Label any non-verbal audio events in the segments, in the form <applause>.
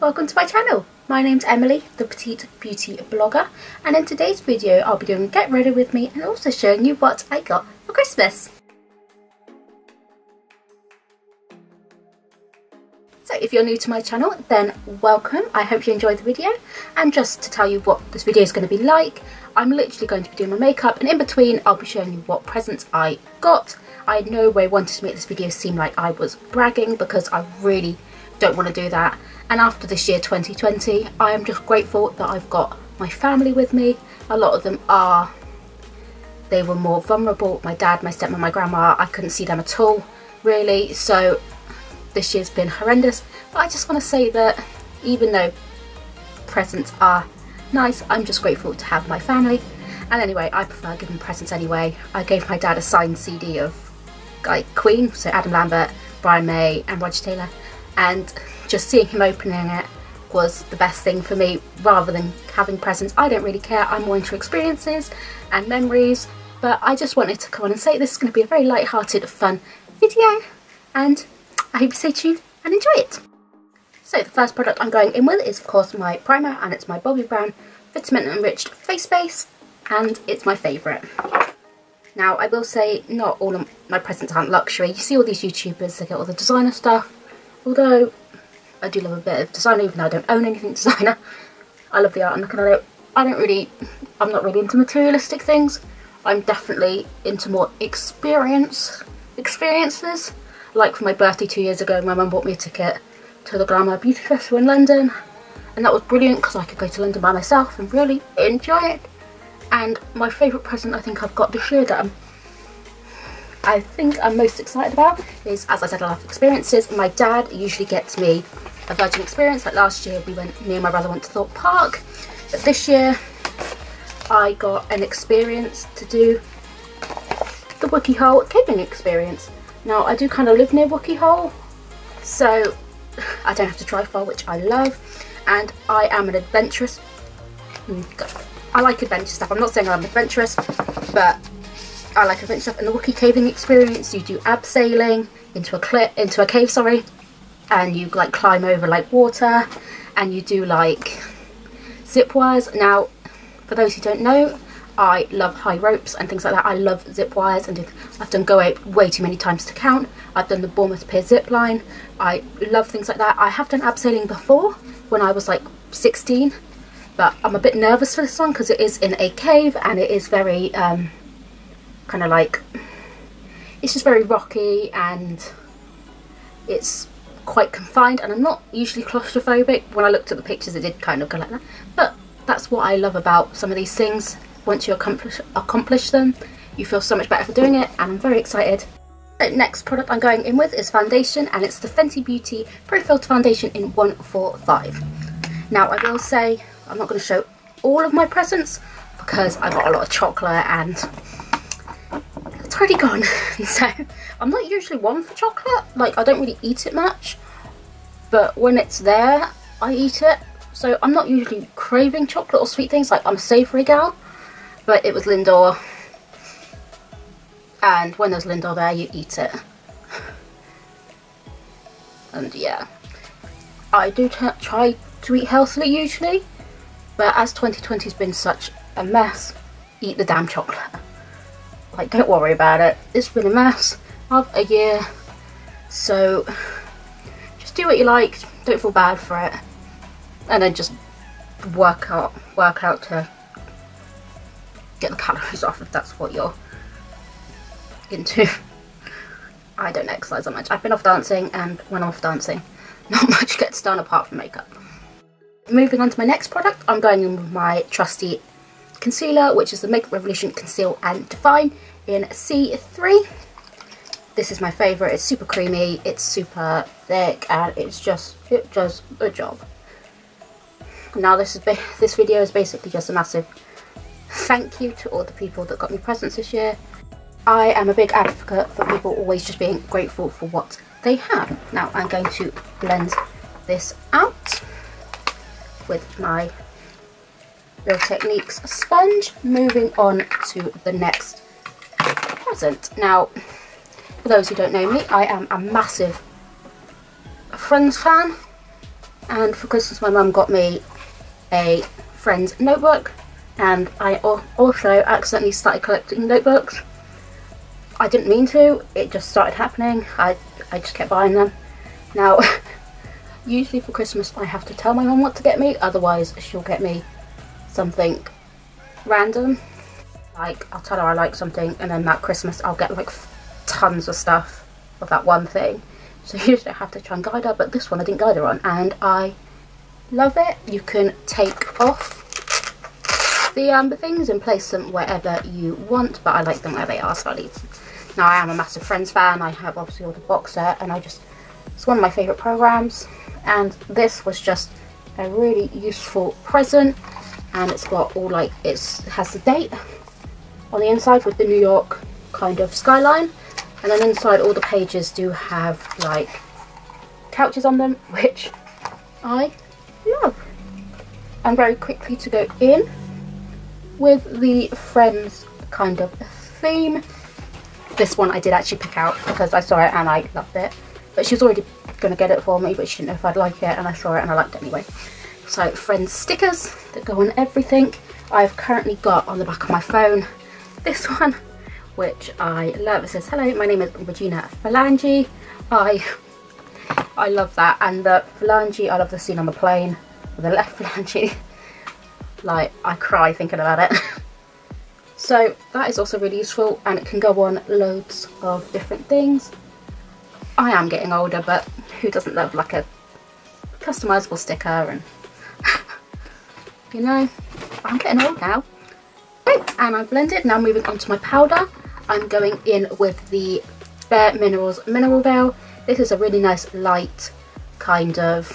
welcome to my channel. My name's Emily, the Petite Beauty Blogger, and in today's video I'll be doing Get Ready With Me and also showing you what I got for Christmas. So if you're new to my channel, then welcome. I hope you enjoyed the video. And just to tell you what this video is going to be like, I'm literally going to be doing my makeup and in between I'll be showing you what presents I got. I in no way wanted to make this video seem like I was bragging because I really don't want to do that and after this year 2020 I am just grateful that I've got my family with me. A lot of them are they were more vulnerable. My dad my stepmom my grandma I couldn't see them at all really. So this year's been horrendous. But I just want to say that even though presents are nice I'm just grateful to have my family. And anyway I prefer giving presents anyway. I gave my dad a signed CD of like Queen so Adam Lambert Brian May and Roger Taylor. And just seeing him opening it was the best thing for me rather than having presents. I don't really care, I'm more into experiences and memories, but I just wanted to come on and say this is going to be a very light-hearted, fun video, and I hope you stay tuned and enjoy it. So the first product I'm going in with is of course my primer, and it's my Bobbi Brown Vitamin Enriched Face Base, and it's my favourite. Now I will say not all of my presents aren't luxury, you see all these YouTubers, they get all the designer stuff, although I do love a bit of designer, even though I don't own anything designer. I love the art and at it. I don't really, I'm not really into materialistic things. I'm definitely into more experience, experiences. Like for my birthday two years ago, my mum bought me a ticket to the Glamour Beauty Festival in London. And that was brilliant because I could go to London by myself and really enjoy it. And my favourite present I think I've got this year that I'm I think I'm most excited about is, as I said, I love experiences. My dad usually gets me a Virgin experience. Like last year, we went, me and my brother went to Thorpe Park. But this year, I got an experience to do the Wookey Hole caving experience. Now, I do kind of live near Wookey Hole, so I don't have to drive far, which I love. And I am an adventurous. Hmm, I like adventure stuff. I'm not saying I'm adventurous, but I like adventure stuff. In the Wookey caving experience, you do abseiling into a clip, into a cave, sorry, and you like climb over like water, and you do like zip wires. Now, for those who don't know, I love high ropes and things like that. I love zip wires and I've done go out way too many times to count. I've done the Bournemouth Pier zip line. I love things like that. I have done abseiling before when I was like 16, but I'm a bit nervous for this one because it is in a cave and it is very um, kind of like it's just very rocky and it's quite confined and I'm not usually claustrophobic. When I looked at the pictures it did kind of go like that. But that's what I love about some of these things. Once you accomplish accomplish them you feel so much better for doing it and I'm very excited. The next product I'm going in with is foundation and it's the Fenty Beauty Pro Filter Foundation in 145 now I will say I'm not going to show all of my presents because I got a lot of chocolate and already gone. <laughs> so I'm not usually one for chocolate. Like I don't really eat it much. But when it's there, I eat it. So I'm not usually craving chocolate or sweet things. Like I'm a savoury gal. But it was Lindor. And when there's Lindor there, you eat it. <sighs> And yeah. I do try to eat healthily usually. But as 2020's been such a mess, eat the damn chocolate. Like, don't worry about it. It's been a mess of a year. So, just do what you like. Don't feel bad for it. And then just work out, work out to get the calories <laughs> off if that's what you're into. I don't exercise that much. I've been off dancing and when off dancing, <laughs> not much gets done apart from makeup. Moving on to my next product, I'm going in with my trusty concealer, which is the Makeup Revolution Conceal and Define in C3. This is my favourite. It's super creamy, it's super thick, and it's just, it does a job. Now this is this video is basically just a massive thank you to all the people that got me presents this year. I am a big advocate for people always just being grateful for what they have. Now I'm going to blend this out with my Real Techniques sponge. Moving on to the next present. Now, for those who don't know me, I am a massive Friends fan. And for Christmas my mum got me a friend's notebook and I also accidentally started collecting notebooks. I didn't mean to, it just started happening. I, I just kept buying them. Now, <laughs> usually for Christmas I have to tell my mum what to get me, otherwise she'll get me something random. Like, I'll tell her I like something and then that Christmas I'll get like tons of stuff of that one thing. <laughs> So usually I have to try and guide her, but this one I didn't guide her on and I love it. You can take off the um, things and place them wherever you want, but I like them where they are, so I leave them. Now I am a massive Friends fan, I have obviously all the box set and I just, it's one of my favourite programmes and this was just a really useful present and it's got all like, it has the date on the inside with the New York kind of skyline and then inside all the pages do have like couches on them <laughs> which I love. And very quickly to go in with the Friends kind of theme. This one I did actually pick out because I saw it and I loved it. But she was already going to get it for me, but she didn't know if I'd like it and I saw it and I liked it anyway. So Friends stickers that go on everything. I've currently got on the back of my phone this one, which I love. It says, hello, my name is Regina Phalange. I I love that. And the phalange, I love the scene on the plane. With the left <laughs> phalange like I cry thinking about it. <laughs> so that is also really useful and it can go on loads of different things. I am getting older but who doesn't love like a customizable sticker and you know I'm getting old now. And I've blended, now moving on to my powder. I'm going in with the Bare Minerals Mineral Veil. This is a really nice light kind of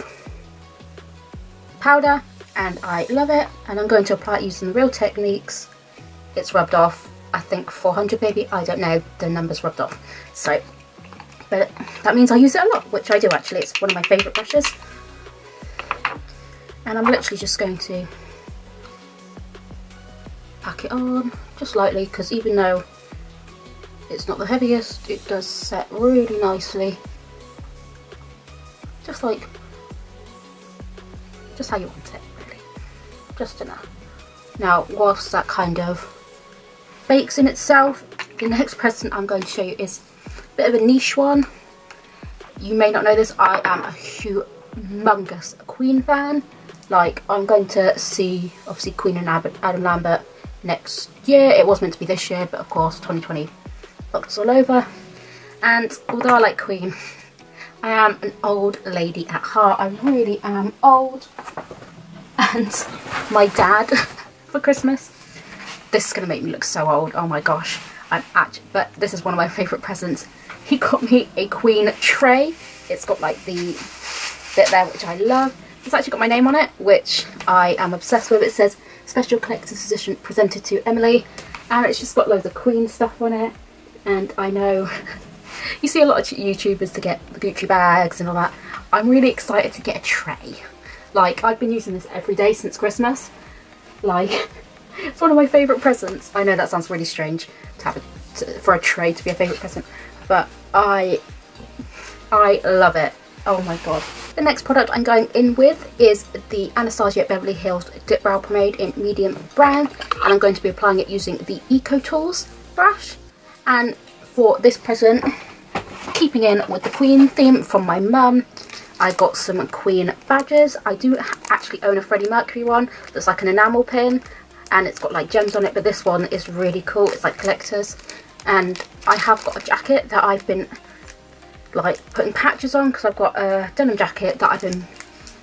powder and I love it and I'm going to apply it using Real Techniques. It's rubbed off, I think 400 maybe, I don't know, the number's rubbed off. So, but that means I use it a lot, which I do actually, it's one of my favourite brushes. And I'm literally just going to pack it on, just lightly, because even though it's not the heaviest, it does set really nicely. Just like, just how you want it really just enough. Now, whilst that kind of bakes in itself, the next present I'm going to show you is a bit of a niche one. You may not know this, I am a humongous Queen fan. Like, I'm going to see, obviously, Queen and Adam Lambert next year. It was meant to be this year, but of course, 2020 fucked us all over. And although I like Queen, I am an old lady at heart. I really am old and my dad <laughs> for Christmas. This is going to make me look so old. Oh my gosh. I'm actually, but this is one of my favourite presents. He got me a queen tray. It's got like the bit there which I love. It's actually got my name on it, which I am obsessed with. It says Special Collector's Edition presented to Emily. And it's just got loads of queen stuff on it. And I know <laughs> you see a lot of YouTubers to get the Gucci bags and all that. I'm really excited to get a tray. Like, I've been using this every day since Christmas. Like, <laughs> it's one of my favourite presents. I know that sounds really strange to have a, to, for a tray to be a favourite present, but I, I love it. Oh my god. The next product I'm going in with is the Anastasia Beverly Hills Dip Brow Pomade in medium brown and I'm going to be applying it using the Eco Tools brush and for this present keeping in with the Queen theme from my mum I got some Queen badges. I do actually own a Freddie Mercury one that's like an enamel pin and it's got like gems on it but this one is really cool. It's like collectors and I have got a jacket that I've been like putting patches on because I've got a denim jacket that I've been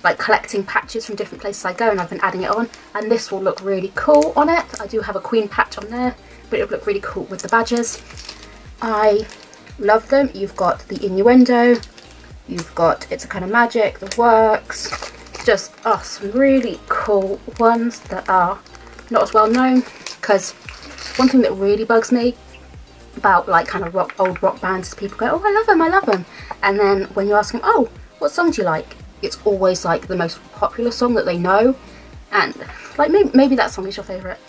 like collecting patches from different places I go and I've been adding it on and this will look really cool on it. I do have a Queen patch on there but it'll look really cool with the badges. I love them. You've got the innuendo, You've got It's a Kind of Magic, The Works, just oh, some really cool ones that are not as well known because one thing that really bugs me about like kind of rock, old rock bands is people go, oh I love them, I love them. And then when you ask them, oh, what song do you like? It's always like the most popular song that they know. And like maybe, maybe that song is your favourite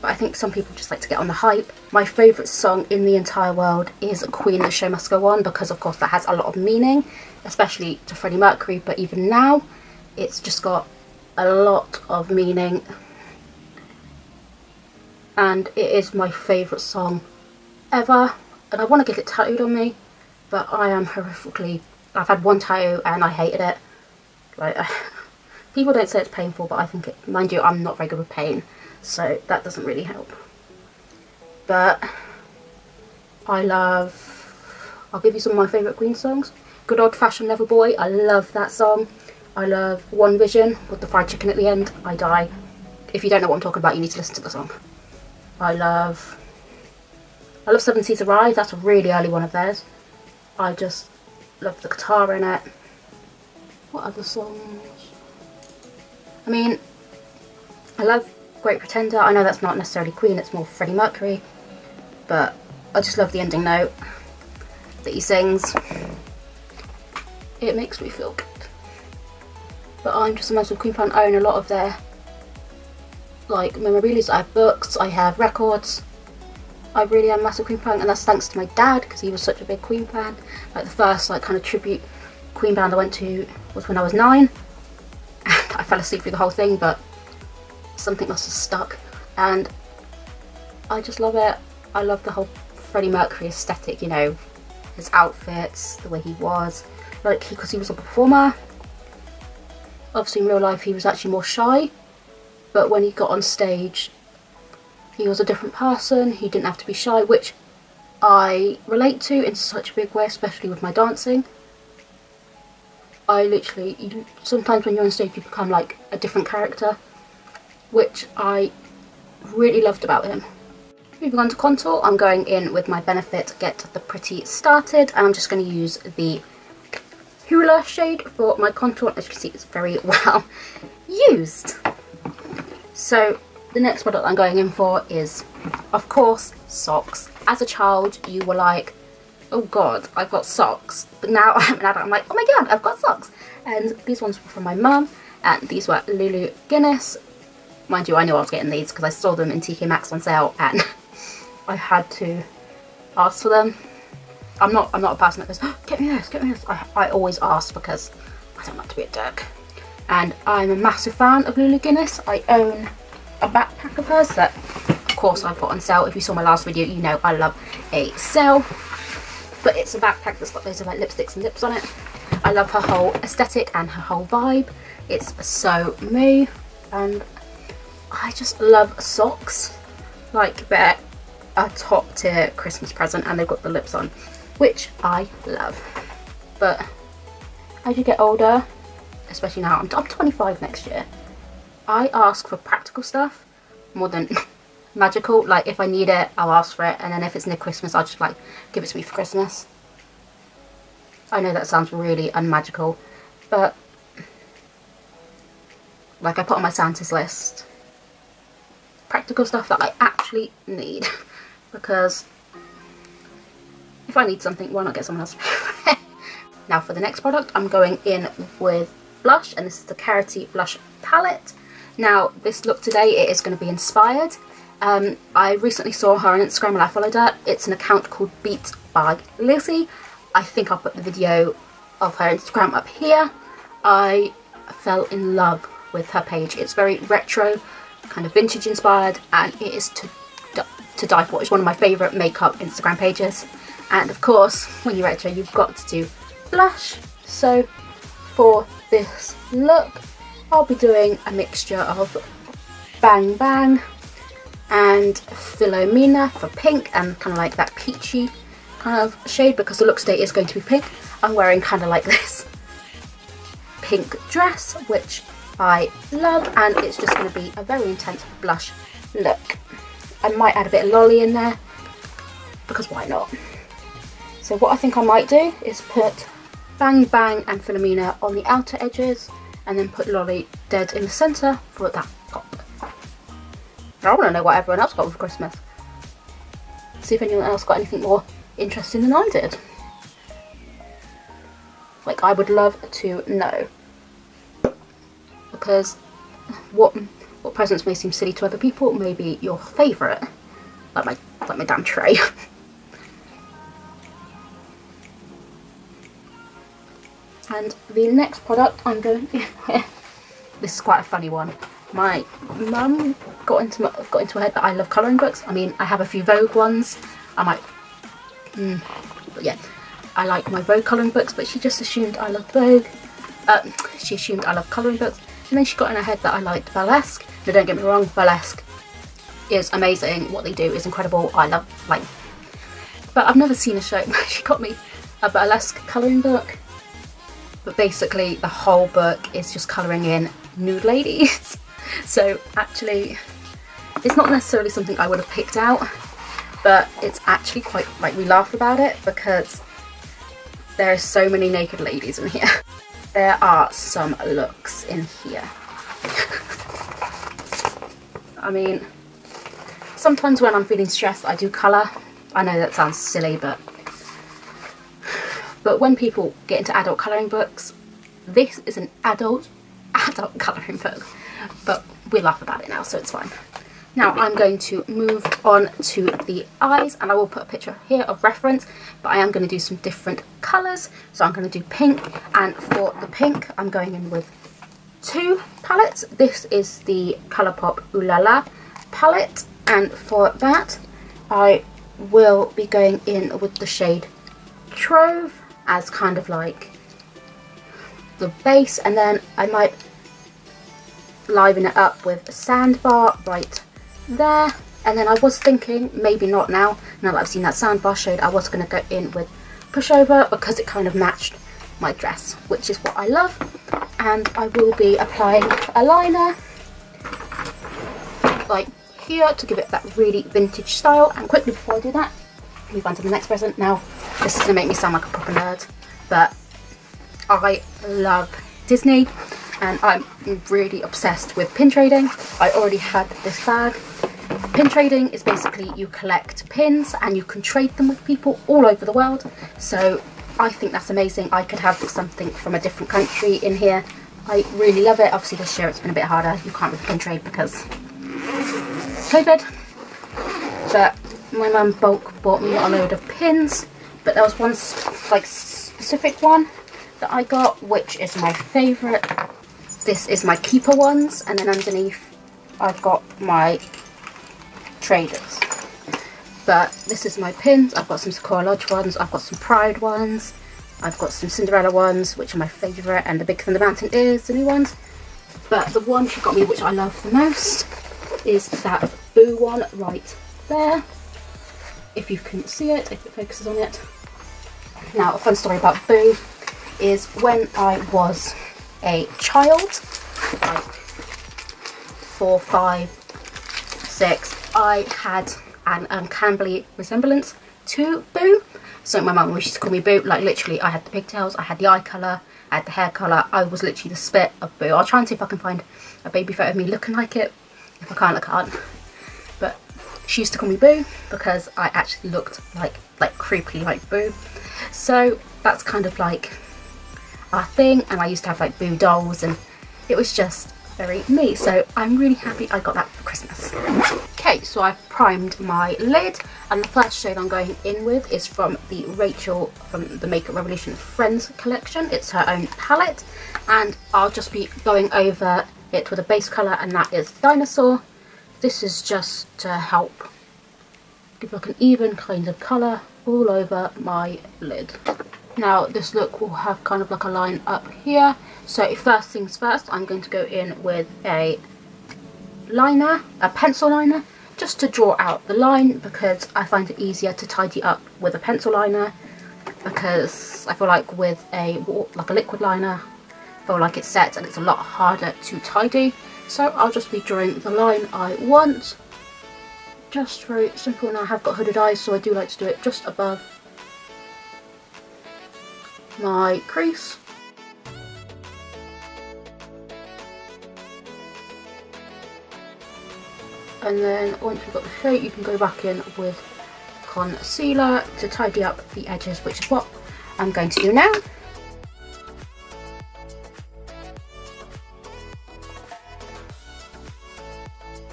but I think some people just like to get on the hype. My favourite song in the entire world is Queen, The Show Must Go On, because of course that has a lot of meaning, especially to Freddie Mercury, but even now, It's just got a lot of meaning and it is my favourite song ever and I want to get it tattooed on me but I am horrifically I've had one tattoo and I hated it. Like <laughs> people don't say it's painful but I think it mind you I'm not very good with pain so that doesn't really help. But I love I'll give you some of my favourite Queen songs. Good Old Fashioned Lover Boy I love that song. I love One Vision with the fried chicken at the end I die. If you don't know what I'm talking about you need to listen to the song. I love I love Seven Seas Rhye, that's a really early one of theirs. I just love the guitar in it. What other songs? I mean, I love Great Pretender. I know that's not necessarily Queen, it's more Freddie Mercury. But I just love the ending note that he sings. It makes me feel good. But I'm just a massive Queen fan. I own a lot of their like memorabilia. I have books, I have records. I really am a massive Queen fan and that's thanks to my dad because he was such a big Queen fan. Like the first like kind of tribute Queen band I went to was when I was nine. And I fell asleep through the whole thing but something must have stuck and I just love it. I love the whole Freddie Mercury aesthetic, you know, his outfits, the way he was, like because he, he was a performer. Obviously in real life he was actually more shy but when he got on stage he was a different person, he didn't have to be shy, which I relate to in such a big way, especially with my dancing. I literally, you, sometimes when you're on stage you become like a different character, which I really loved about him. Moving on to contour, I'm going in with my Benefit Get the Pretty Started, and I'm just going to use the Hoola shade for my contour. As you can see, it's very <laughs> well used. So the next product I'm going in for is, of course, socks. As a child, you were like, oh god, I've got socks. But now <laughs> I'm an adult, I'm like, oh my god, I've got socks. And these ones were from my mum, and these were Lulu Guinness. Mind you, I knew I was getting these because I saw them in TK Maxx on sale, and <laughs> I had to ask for them. I'm not I'm not a person that goes, oh, get me this, get me this. I, I always ask because I don't like to be a jerk. And I'm a massive fan of Lulu Guinness. I own a backpack of hers that of course I put on sale. If you saw my last video you know I love a sale. But it's a backpack that's got loads of like lipsticks and lips on it. I love her whole aesthetic and her whole vibe. It's so me and I just love socks. Like they're a top tier Christmas present and they've got the lips on which I love. But as you get older, especially now, I'm, I'm 25 next year, I ask for practical stuff more than <laughs> magical. Like if I need it, I'll ask for it, and then if it's near Christmas, I'll just like give it to me for Christmas. I know that sounds really unmagical, but like I put on my Santa's list practical stuff that I actually need <laughs> because if I need something, why not get someone else <laughs> Now for the next product, I'm going in with blush, and this is the Carity Blush Palette. Now, this look today, it is going to be inspired. Um, I recently saw her on Instagram and I followed her. It's an account called Beat by Lizzie. I think I'll put the video of her Instagram up here. I fell in love with her page. It's very retro, kind of vintage inspired, and it is to, to die for. It's one of my favourite makeup Instagram pages. And of course, when you're retro, you've got to do blush. So for this look, I'll be doing a mixture of Bang Bang and Philomena for pink and kind of like that peachy kind of shade because the look today is going to be pink. I'm wearing kind of like <laughs> this pink dress which I love and it's just going to be a very intense blush look. I might add a bit of lolly in there because why not? So what I think I might do is put Bang Bang and Philomena on the outer edges and then put Lolly dead in the centre for that pop. I want to know what everyone else got for Christmas. See if anyone else got anything more interesting than I did. Like, I would love to know. Because what what presents may seem silly to other people may be your favourite. Like my, like my damn tray. <laughs> And the next product I'm going <laughs> this is quite a funny one. My mum got into my, got into her head that I love colouring books. I mean, I have a few Vogue ones. I might, mm, but yeah, I like my Vogue colouring books, but she just assumed I loved Vogue. Uh, she assumed I love colouring books, and then she got in her head that I liked burlesque. Now, don't get me wrong, burlesque is amazing. What they do is incredible. I love like, but I've never seen a show. <laughs> she got me a burlesque colouring book, but basically the whole book is just colouring in nude ladies. <laughs> so actually, it's not necessarily something I would have picked out, but it's actually quite like we laugh about it because there are so many naked ladies in here. <laughs> There are some looks in here. <laughs> I mean, sometimes when I'm feeling stressed I do colour. I know that sounds silly but but when people get into adult colouring books this is an adult <laughs> adult colouring book but we laugh about it now so it's fine. Now I'm going to move on to the eyes and I will put a picture here of reference but I am going to do some different colours so I'm going to do pink and for the pink I'm going in with two palettes. This is the Colourpop Ooh La palette and for that I will be going in with the shade Trove as kind of like the base and then I might liven it up with a sandbar right there. And then I was thinking maybe not now now that I've seen that sandbar shade I was going to go in with pushover because it kind of matched my dress which is what I love. And I will be applying a liner like here to give it that really vintage style. And quickly before I do that move on to the next present now this is going to make me sound like a proper nerd but I love Disney and I'm really obsessed with pin trading. I already had this bag. Pin trading is basically you collect pins and you can trade them with people all over the world. So I think that's amazing. I could have something from a different country in here. I really love it. Obviously this year it's been a bit harder. You can't really pin trade because COVID. My mum bulk bought me a load of pins. But there was one like specific one that I got which is my favourite this is my keeper ones and then underneath I've got my traders. But this is my pins. I've got some Sequoia Lodge ones. I've got some Pride ones. I've got some Cinderella ones, which are my favourite, and the Big Thunder Mountain is the new ones. But the one she got me, which I love the most, is that Boo one right there. If you can see it, if it focuses on it. Now, a fun story about Boo is when I was a child, like four, five, six, I had an um, uncanny resemblance to Boo. So my mum used to call me Boo, like literally I had the pigtails, I had the eye colour, I had the hair colour, I was literally the spit of Boo. I'll try and see if I can find a baby photo of me looking like it. If I can't, I can't. She used to call me Boo because I actually looked like, like creepily like Boo. So that's kind of like our thing and I used to have like Boo dolls and it was just very me so I'm really happy I got that for Christmas. Okay so I've primed my lid and the first shade I'm going in with is from the Rachel from the Makeup Revolution Friends collection. It's her own palette and I'll just be going over it with a base colour and that is Dinosaur. This is just to help give like an even kind of colour all over my lid. Now this look will have kind of like a line up here. So first things first, I'm going to go in with a liner, a pencil liner, just to draw out the line because I find it easier to tidy up with a pencil liner because I feel like with a like a liquid liner, I feel like it sets and it's a lot harder to tidy. So I'll just be drawing the line I want. Just very simple and I have got hooded eyes so I do like to do it just above my crease. And then once you've got the shape you can go back in with concealer to tidy up the edges which is what I'm going to do now.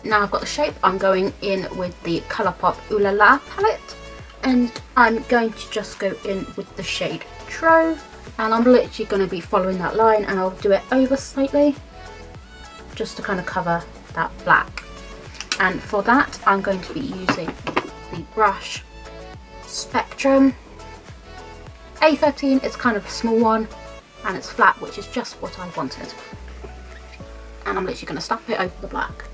Now I've got the shape, I'm going in with the Colourpop Ooh La palette and I'm going to just go in with the shade Trove and I'm literally going to be following that line and I'll do it over slightly just to kind of cover that black. And for that, I'm going to be using the brush Spectrum A13. It's kind of a small one and it's flat, which is just what I wanted. And I'm literally going to stamp it over the black.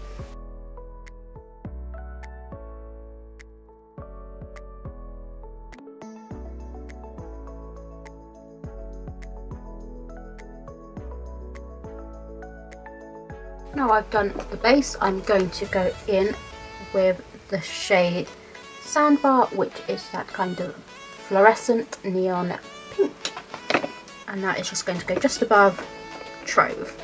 Now I've done the base, I'm going to go in with the shade Sandbar, which is that kind of fluorescent neon pink. And that is just going to go just above Trove.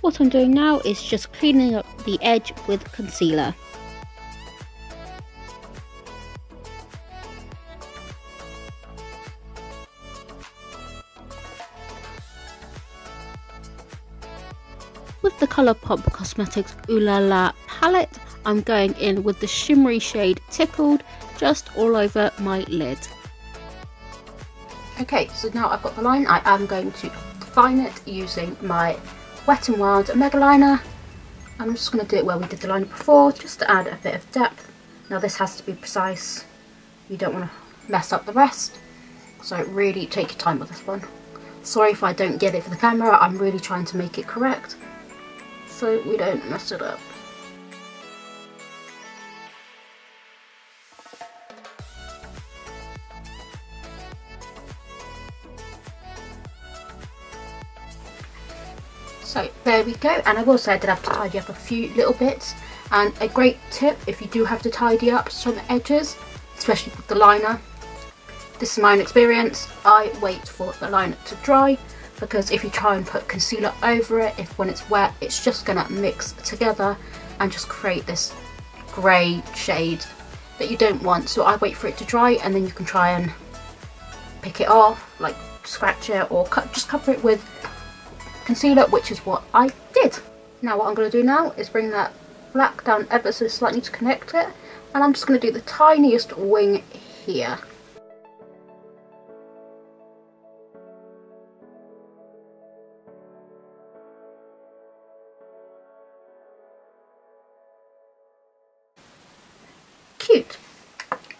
What I'm doing now is just cleaning up the edge with concealer. With the Colourpop Cosmetics Ooh La palette, I'm going in with the shimmery shade Tickled just all over my lid. Okay, so now I've got the line, I am going to define it using my Wet n Wild Mega Liner. I'm just going to do it where we did the liner before, just to add a bit of depth. Now this has to be precise, you don't want to mess up the rest, so really take your time with this one. Sorry if I don't get it for the camera, I'm really trying to make it correct, so we don't mess it up. So there we go, and I will say I did have to tidy up a few little bits. And a great tip, if you do have to tidy up some edges, especially with the liner, this is my own experience, I wait for the liner to dry because if you try and put concealer over it, if when it's wet, it's just gonna mix together and just create this grey shade that you don't want. So I wait for it to dry and then you can try and pick it off, like scratch it or cut, just cover it with concealer, which is what I did. Now what I'm going to do now is bring that black down ever so slightly to connect it. And I'm just going to do the tiniest wing here. Cute.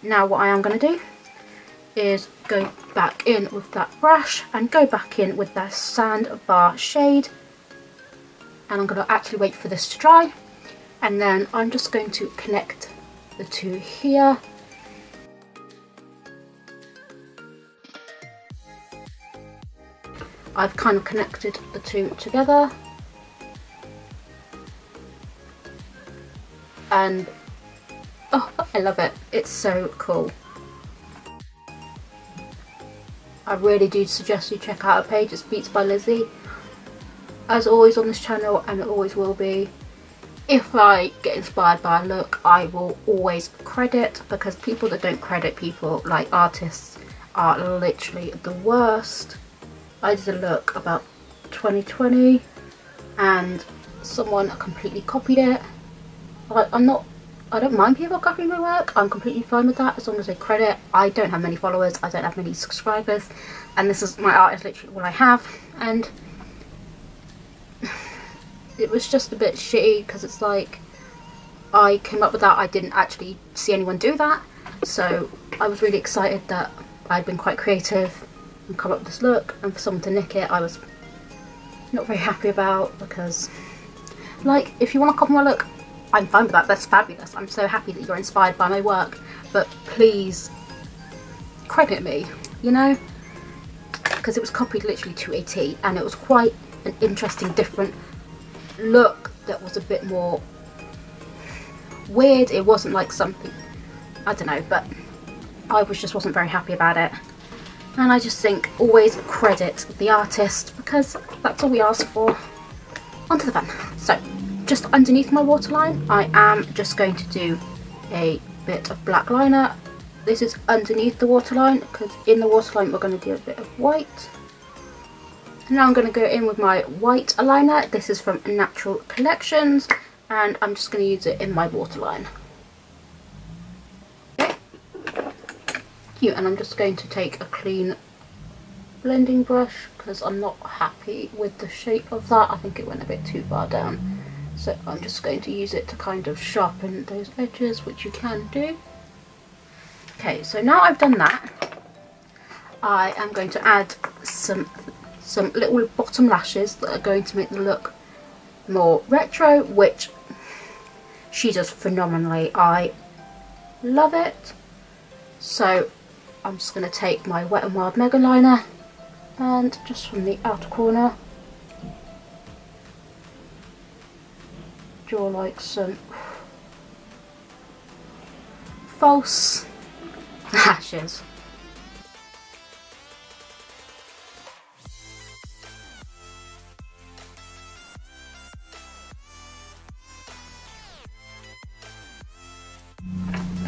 Now what I am going to do is go back in with that brush and go back in with that sandbar shade. And I'm going to actually wait for this to dry. And then I'm just going to connect the two here. I've kind of connected the two together. And oh I love it. It's so cool I really do suggest you check out her page, it's Beats by Lizzie. As always on this channel, and it always will be, if I get inspired by a look, I will always credit, because people that don't credit people, like artists, are literally the worst. I did a look about 2020, and someone completely copied it. Like, I'm not I don't mind people copying my work. I'm completely fine with that as long as they credit. I don't have many followers. I don't have many subscribers. And this is my art is literally all I have. And <sighs> it was just a bit shitty because it's like I came up with that. I didn't actually see anyone do that. So I was really excited that I'd been quite creative and come up with this look. And for someone to nick it, I was not very happy about because like if you want to copy my look I'm fine with that, that's fabulous. I'm so happy that you're inspired by my work, but please credit me, you know? Because it was copied literally to a T and it was quite an interesting, different look that was a bit more weird. It wasn't like something, I don't know, but I was just wasn't very happy about it. And I just think always credit the artist because that's all we ask for. Onto the fun. So, just underneath my waterline I am just going to do a bit of black liner this is underneath the waterline because in the waterline we're going to do a bit of white now I'm going to go in with my white liner this is from Natural Collections and I'm just going to use it in my waterline. Okay. Cute, and I'm just going to take a clean blending brush because I'm not happy with the shape of that. I think it went a bit too far down. So I'm just going to use it to kind of sharpen those edges, which you can do. Okay, so now I've done that, I am going to add some some little bottom lashes that are going to make the look more retro, which she does phenomenally. I love it. So I'm just going to take my Wet n Wild Mega Liner and just from the outer corner draw like some false lashes.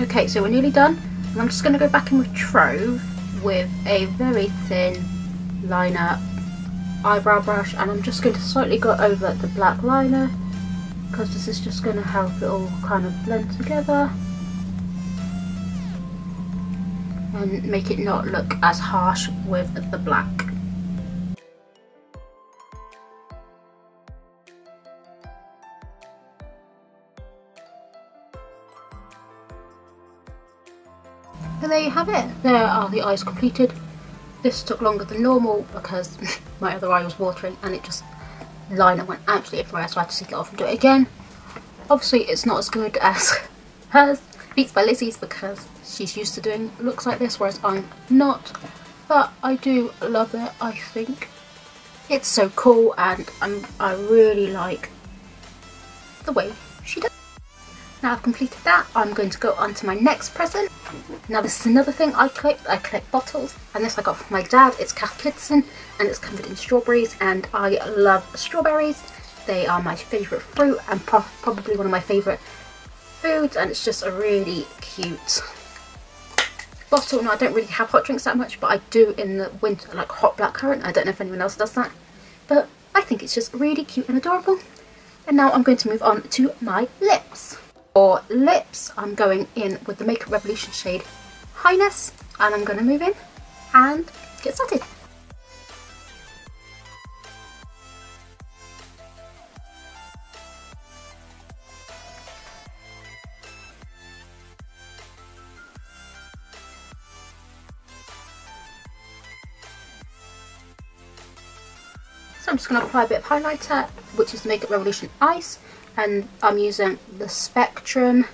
Okay, so we're nearly done. I'm just going to go back in with Trove with a very thin liner eyebrow brush and I'm just going to slightly go over the black liner because this is just going to help it all kind of blend together and make it not look as harsh with the black. And there you have it. There are the eyes completed. This took longer than normal because <laughs> my other eye was watering and it just liner went absolutely everywhere so I had to take it off and do it again. Obviously it's not as good as <laughs> hers, Beats by Lizzie's because she's used to doing looks like this whereas I'm not. But I do love it I think. It's so cool and I'm, I really like the way she does now I've completed that, I'm going to go on to my next present. Now this is another thing I collect. I collect bottles, and this I got from my dad. It's Cath Kidston, and it's covered in strawberries, and I love strawberries. They are my favourite fruit, and pro probably one of my favourite foods, and it's just a really cute bottle. Now I don't really have hot drinks that much, but I do in the winter, like hot blackcurrant. I don't know if anyone else does that, but I think it's just really cute and adorable. And now I'm going to move on to my lips. For lips, I'm going in with the Makeup Revolution shade Highness, and I'm going to move in and get started. So I'm just going to apply a bit of highlighter, which is the Makeup Revolution Ice, and I'm using the Spectrum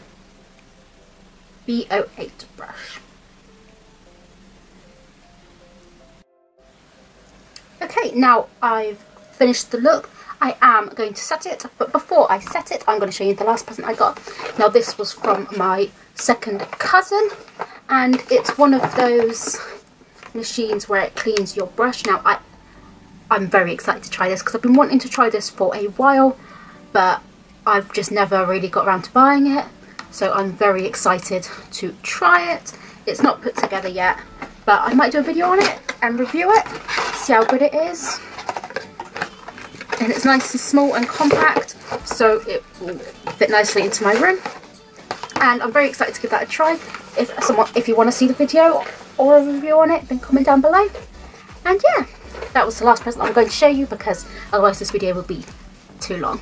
B08 brush. Okay, now I've finished the look. I am going to set it, but before I set it, I'm going to show you the last present I got. Now this was from my second cousin, and it's one of those machines where it cleans your brush. Now I, I'm very excited to try this because I've been wanting to try this for a while, but I've just never really got around to buying it so I'm very excited to try it. It's not put together yet but I might do a video on it and review it, see how good it is. And it's nice and small and compact so it will fit nicely into my room. And I'm very excited to give that a try. If someone, if you want to see the video or a review on it, then comment down below. And yeah, that was the last present I'm going to show you because otherwise this video will be too long.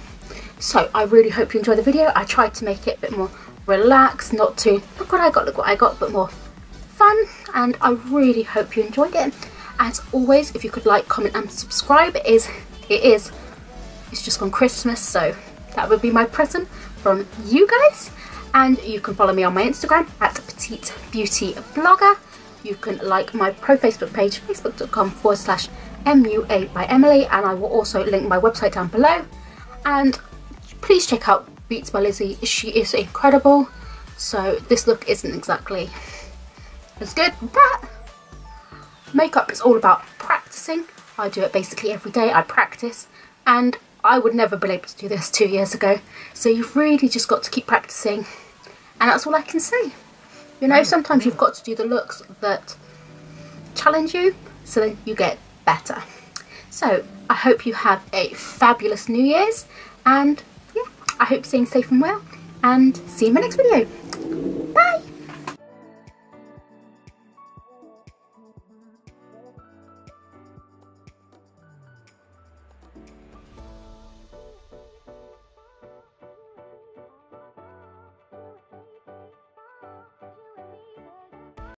So I really hope you enjoy the video. I tried to make it a bit more relaxed, not too, look what I got, look what I got, but more fun. And I really hope you enjoyed it. As always, if you could like, comment and subscribe, it is, it is, it's just gone Christmas, so that would be my present from you guys. And you can follow me on my Instagram at Petite Beauty Blogger. You can like my pro Facebook page, facebook.com forward slash MUA by Emily, and I will also link my website down below. And please check out Beats by Lizzie. She is incredible. So this look isn't exactly as good, but makeup is all about practicing. I do it basically every day. I practice and I would never been able to do this two years ago. So you've really just got to keep practicing and that's all I can say. You know, sometimes you've got to do the looks that challenge you so then you get better. So I hope you have a fabulous New Year's and I hope you're staying safe and well and see you in my next video.